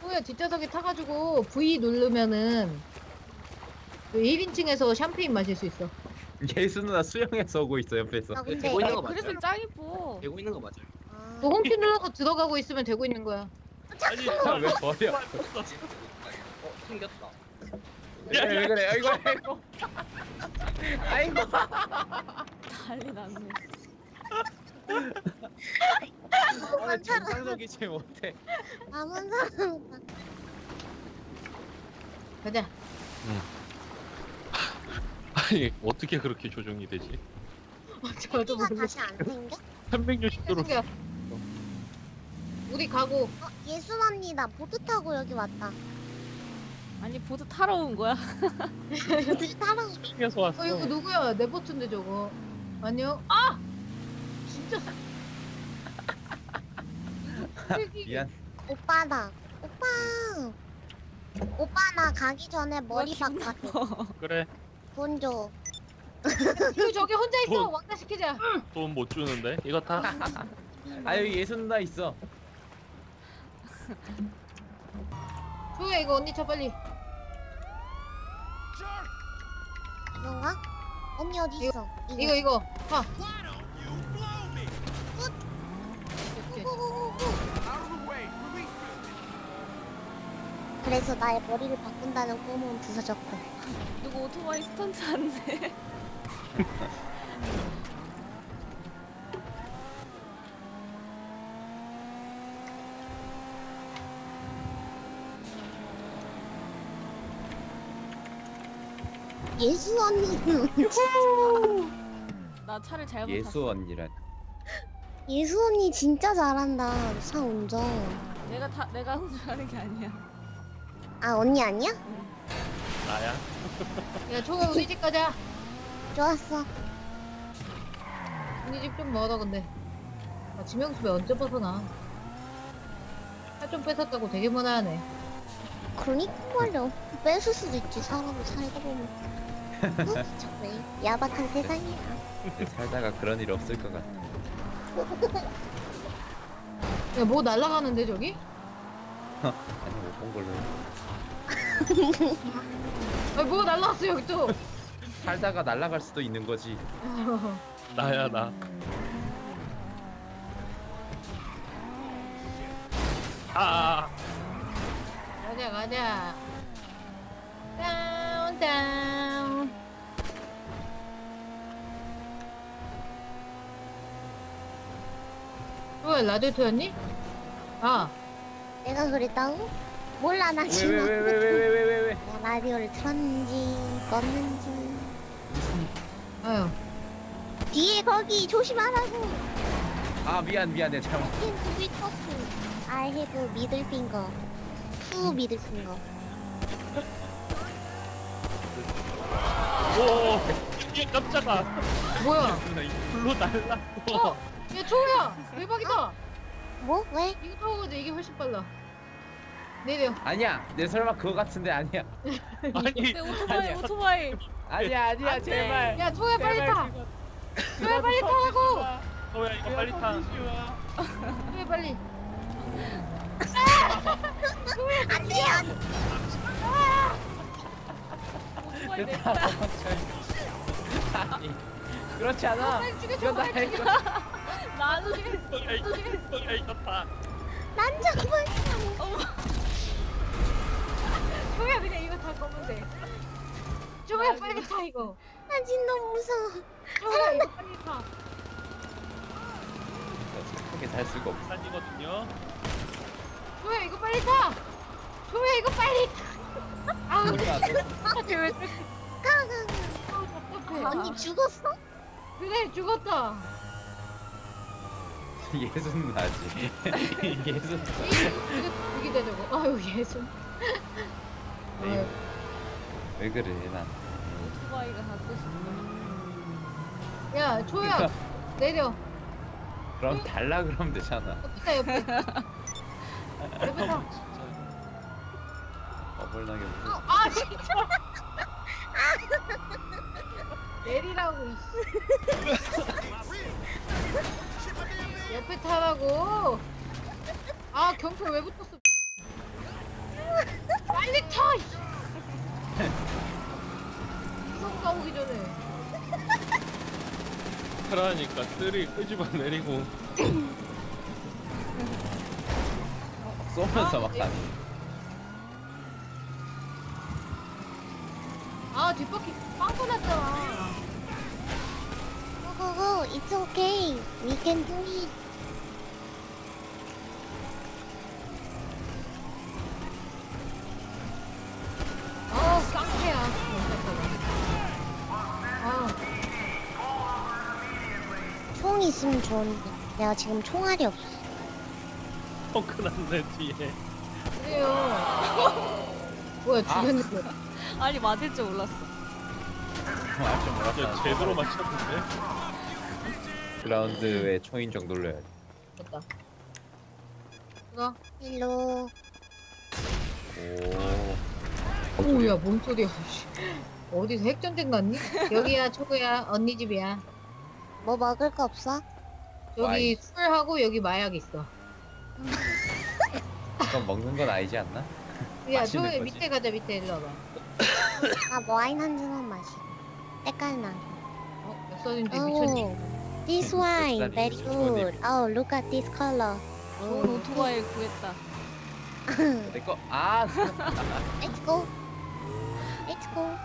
소야 뒷좌석에 타가지고 V 누르면은 그 1인칭에서 샴페인 마실 수 있어. 예수 누나 수영해서 오고 있어 옆에서. 아 근데 되고 있는 거 그래서 맞아요? 짱 이뻐. 되고 있는 거 맞아요? 아, 그 홈키 눌러서 들어가고 있으면 되고 있는 거야. 아니 아, 왜 버려? 어 생겼다. 왜 그래 왜 그래? 아이고 아이고. 아이고. 난리 났네. 아, 정상적이지 못해. 남은 사람 가자. 아니 어떻게 그렇게 조정이 되지? 저도 모르겠어. 다시 안 생겨? 360도로 생겨. 우리 가고 어 예순 언니 나 보드 타고 여기 왔다. 아니 보드 타러 온 거야? 보드 타러 왔어. 어 이거 누구야? 내 버튼데 저거. 안녕. 아! 진짜. 미안. 오빠다. 오빠. 오빠 나 가기 전에 머리 뭐야, 기분 바꿔. 그래 돈 줘. 그 저기 혼자 있어. 돈. 왕따 시키자. 돈 못 주는데 이거 타. 아 여기 예수 누나 있어. 소야 이거 언니 차 빨리. 이건가? 언니 어디 있어? 이거 이거. 가. 오케이. 고고고고. 그래서 나의 머리를 바꾼다는 꿈은 부서졌고. 누구 오토바이 스턴트 하는데? 예수 언니는 나 차를 잘못 예수 탔어. 언니란. 예수 언니 진짜 잘한다. 차 운전. 내가 타 내가 운전하는 게 아니야. 아 언니 아니야? 나야. 야 초가 우리 집 가자. 좋았어. 우리 집 좀 멀어 근데. 아 지명수배 언제 벗어나? 살 좀 뺏었다고 되게 무난하네. 그러니까 말이야. 뺏을 수도 있지 사람을 살다 보면. 어? 정말 야박한 세상이야. 살다가 그런 일 없을 것 같아. 야 뭐 날라가는데 저기? 아니 못본 걸로. 해. 아뭐 날라갔어 여기 또. 살다가 날아갈 수도 있는 거지. 나야 나. 아. 가자 가자. 다운 다운. 왜 라디오 틀었니? 아 내가 그랬다고? 몰라 나 지금 왜, 왜, 왜, 왜, 왜, 왜. 내가 라디오를 틀었는지 껐는지. 아유. 뒤에 거기 조심하라고. 아 미안 미안 내 잘못 핀 두개 터프 I have middle 투 middle finger. 오 이게 깜짝아. 뭐야? 불로 날라 어? 야 초우야 대박이다. 뭐? 왜? 이거 타고 가자 이게 훨씬 빨라. 내려. 아니야 내 설마 그거 같은데 아니야. 아니. 내 오토바이 아니야. 오토바이. 아니야 아니야 안 돼. 제발. 야 초야 빨리 제발 타. 그거- 초야 빨리 타라고. 너야 이거 빨리 타. 초야 빨리. 안 돼요 오토바이 내 됐다. 거야. 아니 그렇지 않아. 빨리 죽여 이건 초 빨리 나의 죽여. 나도 너야 이거 너야 이거 타. 난 정말 초야 그냥 이거 다 거면 돼. 초야 빨리 타 이거. 나 지금 너무 무서워 초야 이거 빨리 타. 착하게 살 수가 없어. 산이거든요. 초야 이거 빨리 타. 초야 이거 빨리 타. 아너 쟤왜 가가가. 언니 죽었어? 그래 죽었다. 예수 누나지. 예수 누나. 이거 죽이다 저거. 아유 예수. 아유. 왜 그래 난. 오토바이가 갖고 싶어. 야 초야 내려. 그럼 달라 그러면 되잖아. 옆에 옆에. 옆에 타. 어벌나게 무슨. 아 진짜. 내리라고 이씨. 옆에 타라고. 아 경찰 왜 붙었어? 차! 이씨. 무서운 거 오기 전에. 그러니까 쓰리 끄집어 내리고 쏘면서 아, 막 네. 다니. 아, 뒷바퀴 빵꾸 났잖아. 고고고 we can do it 아, 깡패야. 아, 총 있으면 좋은데 내가 지금 총알이 없어 펑크 났네 뒤에 그래요. 뭐야, 죽였는데. 아니 맞을 줄 몰랐어. 알줄 진짜 몰랐다. 제대로 맞췄는데 그 라운드에 초인종 눌러야 돼. 됐다. 이거? 헬로 오. 오야 뭔 소리야 씨. 어디서 핵전쟁 났니? 여기야 초구야 언니 집이야 뭐 먹을 거 없어? 여기 와이. 술하고 여기 마약 있어 그건 먹는 건 아니지 않나? 야 초구야 거지. 밑에 가자 밑에 일로 와봐 아 와인 한 잔만 마시 때깔 나 어? 역사진지 미쳤니? Oh, this wine 몇 very 살이지? good. Oh, look at this color. 좋은 오토바이를 구했다. 내 거. 아. Let's go. Let's go.